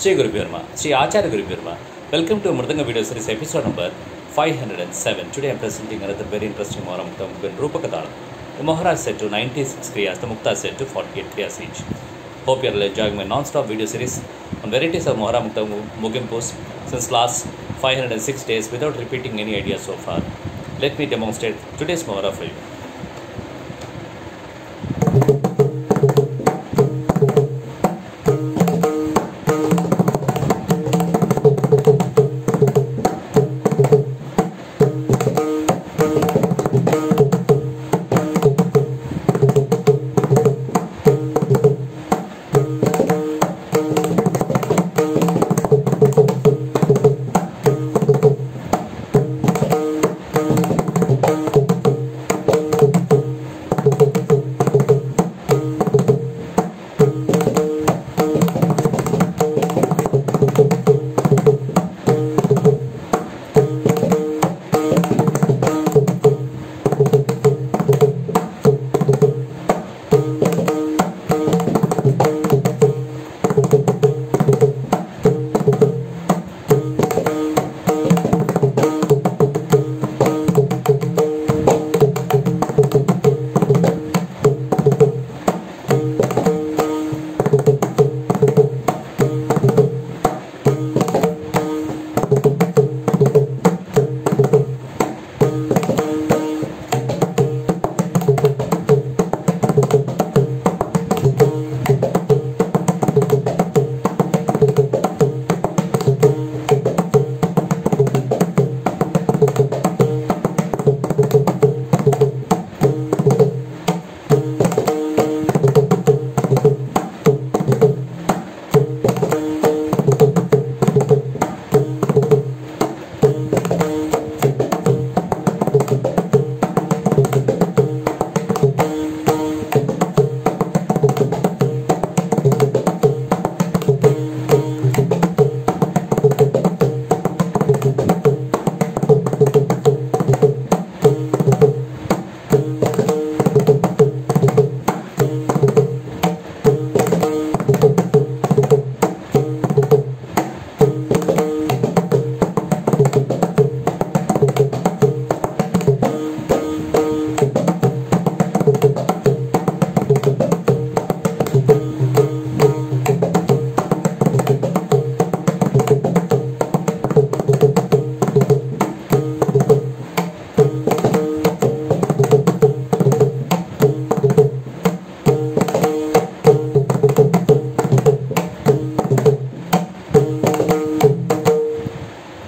ஸ்ரீ குருபெருமா ஸ்ரீ ஆச்சாரிய குருபெருமா வெல்கம் டு மிருதங்க video series episode number five hundred and seven today I'm presenting another very interesting மரம் டம்பின் ரூபகதானம் The Moharaj set to 96 kriyas, the Mukta set to 48 kriyas each. Hope you are enjoying my non-stop video series on varieties of Mohara Mukta Mugimpos since last 506 days without repeating any idea so far. Let me demonstrate today's Mohara for you.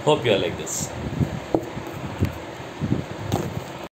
Hope you are like this.